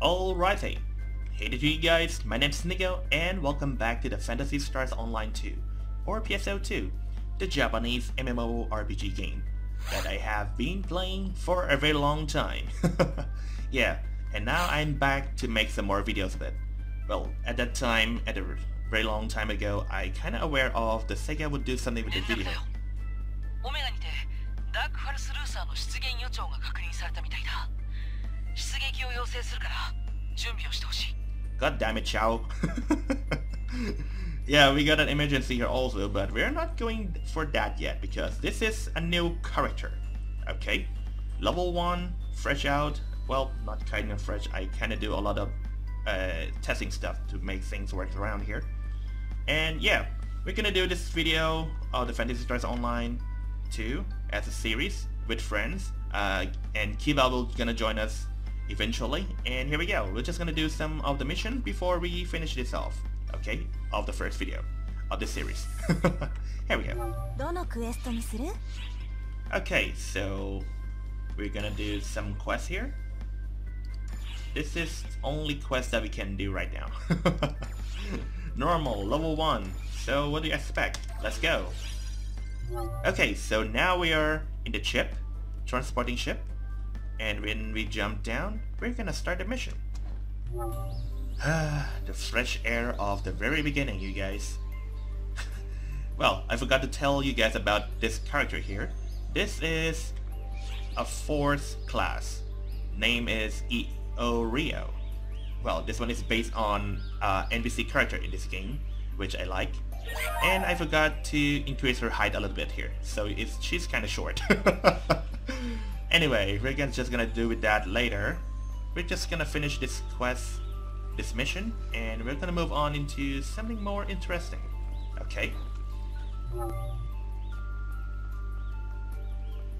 Alrighty. Hey to you guys, my name's Nico and welcome back to the Phantasy Stars Online 2, or PSO 2, the Japanese MMORPG game that I have been playing for a very long time. yeah, and now I'm back to make some more videos of it. Well, at that time, at a very long time ago, I kinda aware of the Sega would do something with the video. God damn it, Chow. yeah, we got an emergency here also, but we're not going for that yet because this is a new character. Okay, level 1, fresh out. Well, not kind of fresh, I kind of do a lot of uh, testing stuff to make things work around here. And yeah, we're gonna do this video of the Phantasy Stars Online 2 as a series with friends, uh, and Kival will gonna join us eventually. And here we go, we're just gonna do some of the mission before we finish this off, okay? Of the first video of the series. here we go. Okay, so we're gonna do some quests here. This is only quest that we can do right now. Normal, level 1. So what do you expect? Let's go. Okay, so now we are in the ship, transporting ship. And when we jump down, we're gonna start the mission. the fresh air of the very beginning, you guys. well, I forgot to tell you guys about this character here. This is a fourth class. Name is E.O. Rio. Well, this one is based on uh, NPC character in this game, which I like. And I forgot to increase her height a little bit here, so it's, she's kind of short. Anyway, Regan's just gonna do with that later. We're just gonna finish this quest, this mission, and we're gonna move on into something more interesting. Okay.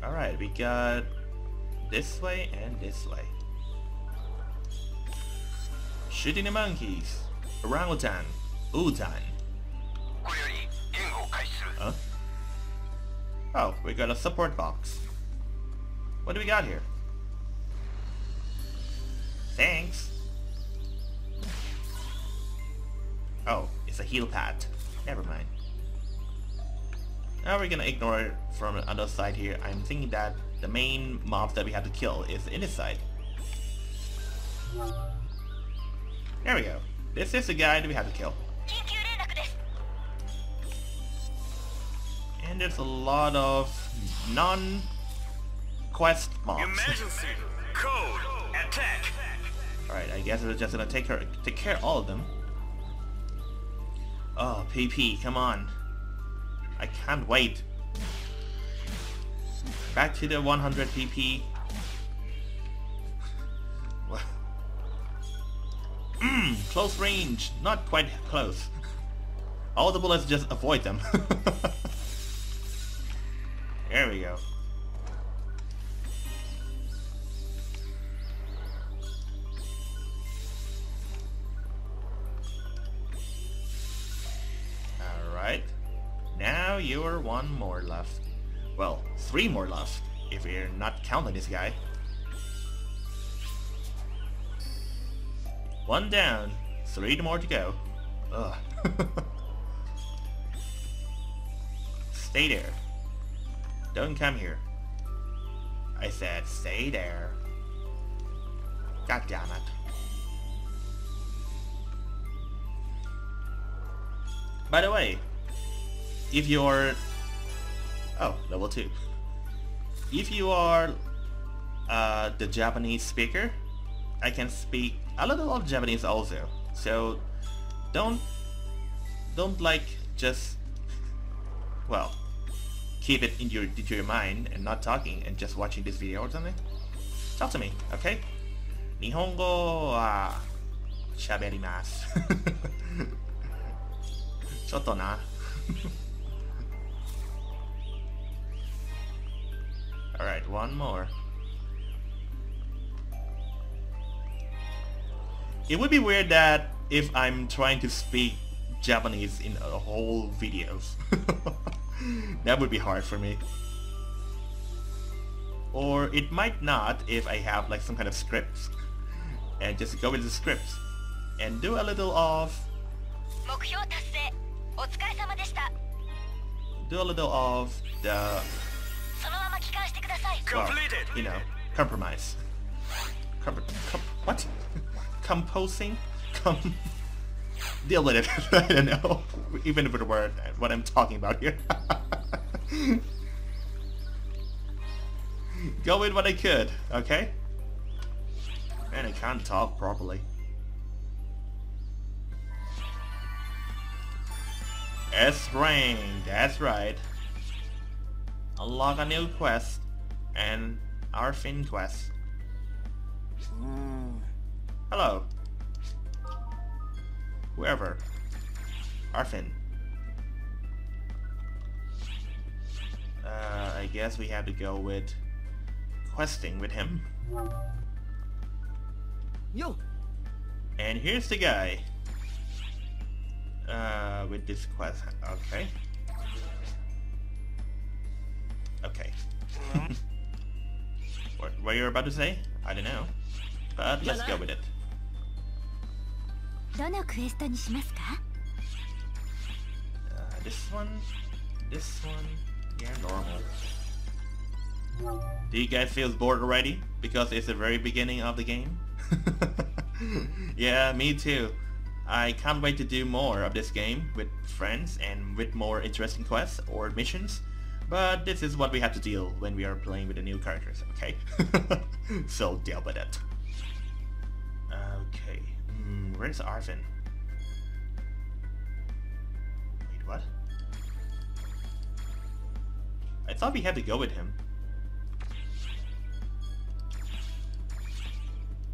Alright, we got this way and this way. Shooting the monkeys. Orangutan. Utan. Huh? Oh, we got a support box. What do we got here? Thanks. Oh, it's a heal pad. Never mind. Now we're gonna ignore it from the other side here. I'm thinking that the main mob that we have to kill is in this side. There we go. This is the guy that we have to kill. And there's a lot of non non-quest mobs. Emergency code attack Alright, I guess we're just gonna take her take care of all of them. Oh, PP, come on. I can't wait. Back to the 100 PP. Mmm, close range. Not quite close. All the bullets just avoid them. there we go. Now you're one more left. Well, three more left, if we're not counting this guy. One down, three more to go. Ugh. stay there. Don't come here. I said stay there. God damn it. By the way, if you're... Oh, level 2. If you are uh, the Japanese speaker, I can speak a little of Japanese also. So don't don't like just well keep it in your into your mind and not talking and just watching this video or something. Talk to me, okay? 日本語は喋ります。ちょっとな。 Alright, one more. It would be weird that if I'm trying to speak Japanese in a whole video, that would be hard for me. Or it might not if I have like some kind of scripts and just go with the scripts and do a little of do a little of the well, you know, compromise. Com com what? Composing? Com deal with it. I don't know. Even if it were what I'm talking about here. Go in when I could, okay? Man, I can't talk properly. S rain, that's right. Unlock a new quest and Afin quest. Hello. Whoever. Afin. Uh, I guess we have to go with questing with him. Yo, And here's the guy. Uh, with this quest. Okay. what, what you're about to say? I don't know. But let's go with it. どのクエストにしますか Uh, this one, this one, yeah, normal. Do you guys feel bored already? Because it's the very beginning of the game? yeah, me too. I can't wait to do more of this game with friends and with more interesting quests or missions. But this is what we have to deal when we are playing with the new characters, okay? so deal with it. Okay, mm, where's Afin? Wait, what? I thought we had to go with him.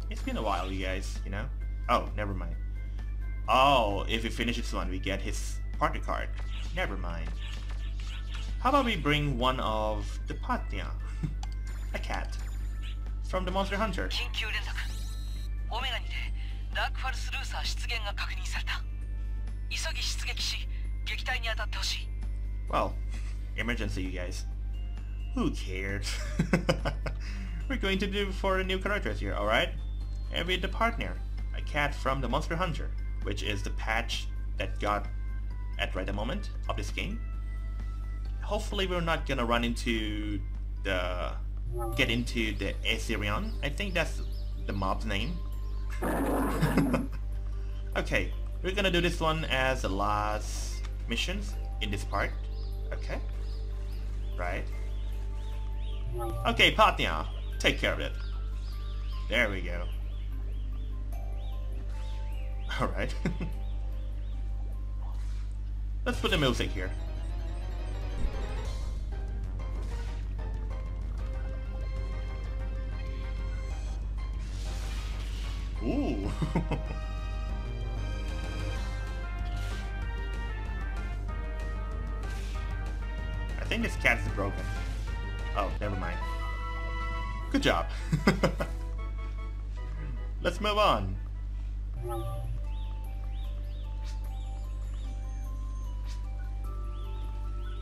It's been a while, you guys, you know? Oh, never mind. Oh, if we finish this one, we get his partner card. Never mind. How about we bring one of the Patnia? a cat. From the Monster Hunter. Well, emergency you guys. Who cares? We're going to do for the new characters here, alright? And with the partner, a cat from the Monster Hunter, which is the patch that got at right the moment of this game. Hopefully we're not gonna run into the... get into the Assyrian. I think that's the mob's name. okay, we're gonna do this one as the last missions in this part. Okay. Right. Okay, Patnia, take care of it. There we go. Alright. Let's put the music here. I think this cat is broken. Oh, never mind. Good job. Let's move on.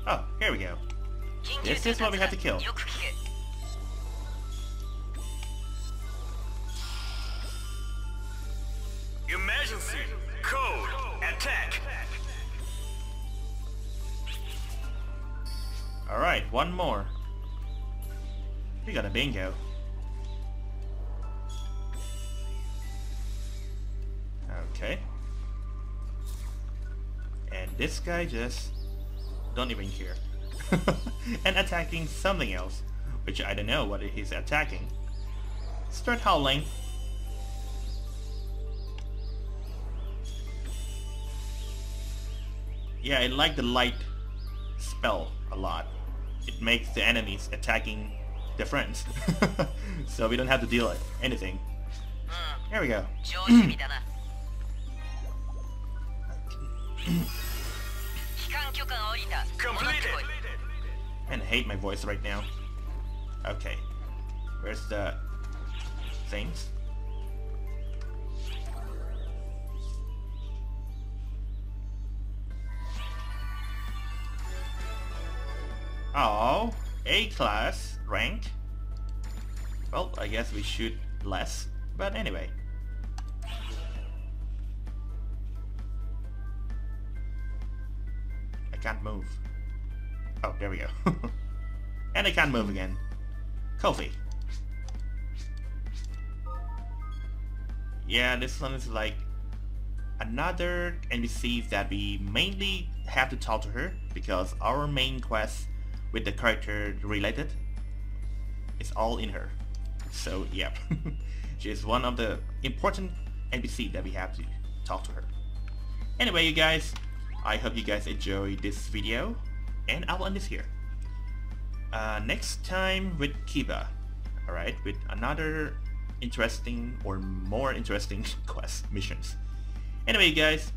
Oh, here we go. 緊 This is what we have to kill. Emergency. Code. Attack. Alright, one more. We got a bingo. Okay. And this guy just don't even care. and attacking something else, which I don't know what he's attacking. Start howling. yeah, I like the light spell a lot. It makes the enemies attacking their friends. so we don't have to deal with anything. There we go. Completed! And I hate my voice right now. Okay. Where's the... things? Oh, A class rank. Well, I guess we shoot less, but anyway. I can't move. Oh, there we go. and I can't move again. Koffie. Yeah, this one is like another NPC that we mainly have to talk to her because our main quest with the character related it's all in her. So yeah, she is one of the important NPC that we have to talk to her. Anyway you guys, I hope you guys enjoyed this video and I will end this here. Uh, next time with Kiba, alright, with another interesting or more interesting quest missions. Anyway guys,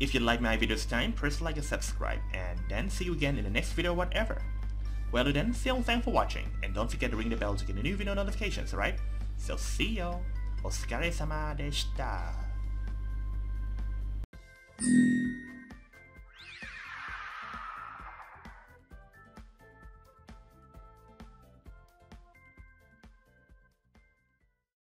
if you like my videos time, press like and subscribe and then see you again in the next video whatever. Well then, still thanks for watching and don't forget to ring the bell to get the new video notifications, alright? So see y'all. お疲れ様でした。